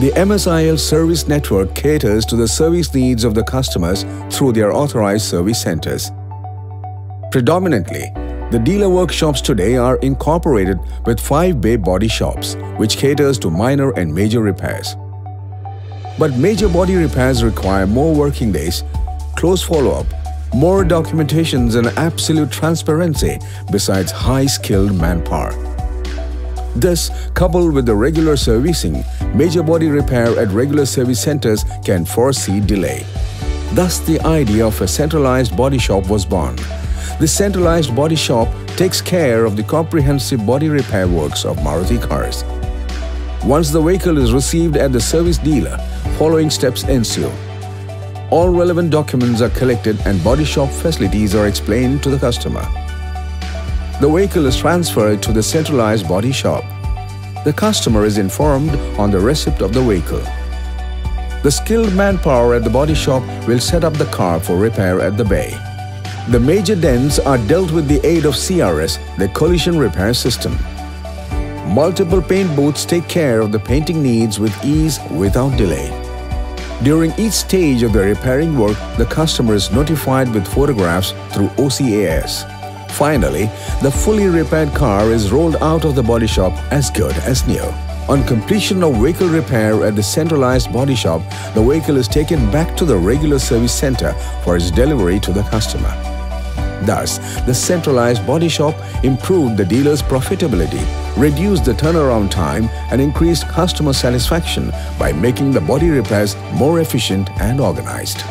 The MSIL service network caters to the service needs of the customers through their authorized service centers. Predominantly, the dealer workshops today are incorporated with 5 bay body shops, which caters to minor and major repairs. But major body repairs require more working days, close follow-up, more documentations and absolute transparency besides high-skilled manpower. This, coupled with the regular servicing, major body repair at regular service centers can foresee delay. Thus, the idea of a centralized body shop was born. The centralized body shop takes care of the comprehensive body repair works of Maruti cars. Once the vehicle is received at the service dealer, following steps ensue. All relevant documents are collected and body shop facilities are explained to the customer. The vehicle is transferred to the centralized body shop. The customer is informed on the receipt of the vehicle. The skilled manpower at the body shop will set up the car for repair at the bay. The major dents are dealt with the aid of CRS, the collision repair system. Multiple paint booths take care of the painting needs with ease without delay. During each stage of the repairing work, the customer is notified with photographs through OCAS. Finally, the fully repaired car is rolled out of the body shop as good as new. On completion of vehicle repair at the centralized body shop, the vehicle is taken back to the regular service center for its delivery to the customer. Thus, the centralized body shop improved the dealer's profitability, reduced the turnaround time and increased customer satisfaction by making the body repairs more efficient and organized.